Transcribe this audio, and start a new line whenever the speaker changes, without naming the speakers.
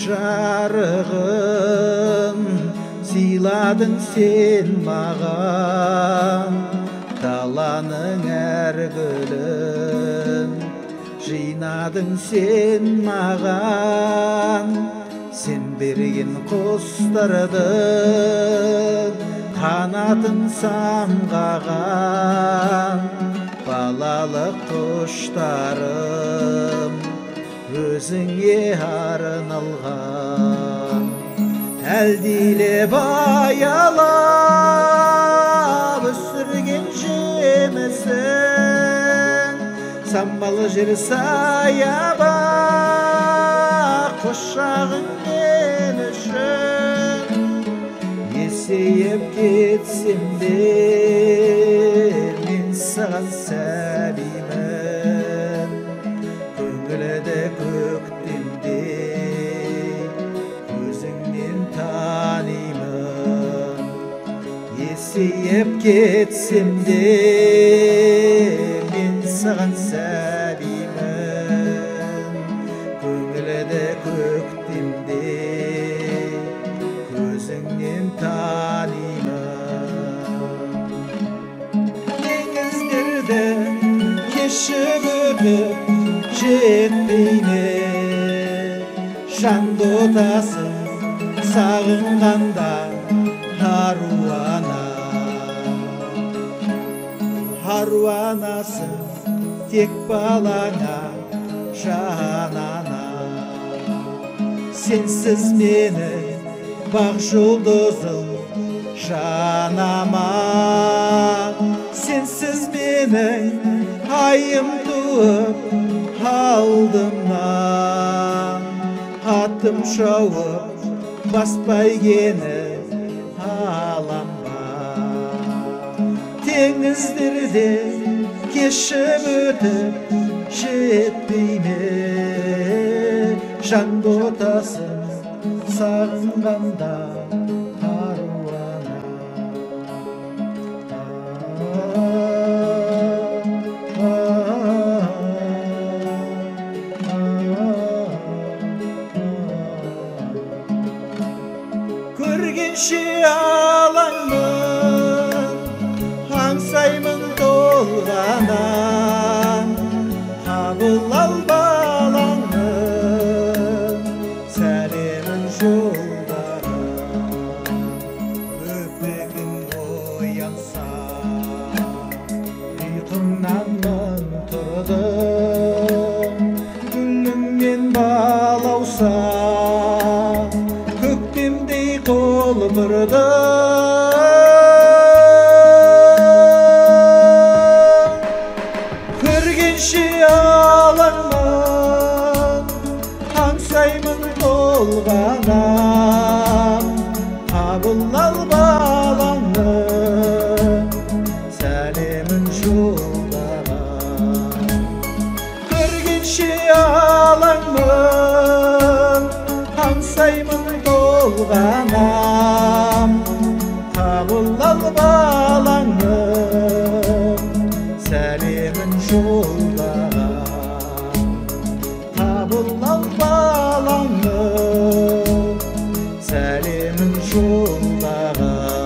жарығын сыйладың сен маған. Даланың әр гүлін жинадың сен маған. Сен берген құстарды қанатын самғаған балалық құштарым өзіңе арналған әлдилеп аялап өсірген жемісің самал жер саябақ құшағың мен үшін есейіп кетсем де мен саған есейіп кетсем де мен саған сәбимін көңілді көктемдей көзіңнен танимын теңіздерді кешіп өтіп жетпей ме жанды отасың сағынғанда аруана аруанасың тек балаңа жанана. Сенсіз мені бақ жұлдызым жанама. Сенсіз менің айым туып алдымнан атым шауып баспайгені аламба теңіздерде кешіп өтіп жетпей ме жанды отасың сағынғанда аруана көргенше алаңмын толғанан қабыл ал балаңның сәлемін жолдара өпегің оянса ұйқымнан мың тұрдым гүліңнен балауса көктемдей қол көргенше алаңмын аңсаймын толғанам қабыл ал балаңды сәлемін жолдаған көргенше алаңмын аңсаймын толғанам қабыл ал балаңды қолда табылам баламның сәлемін жолдаған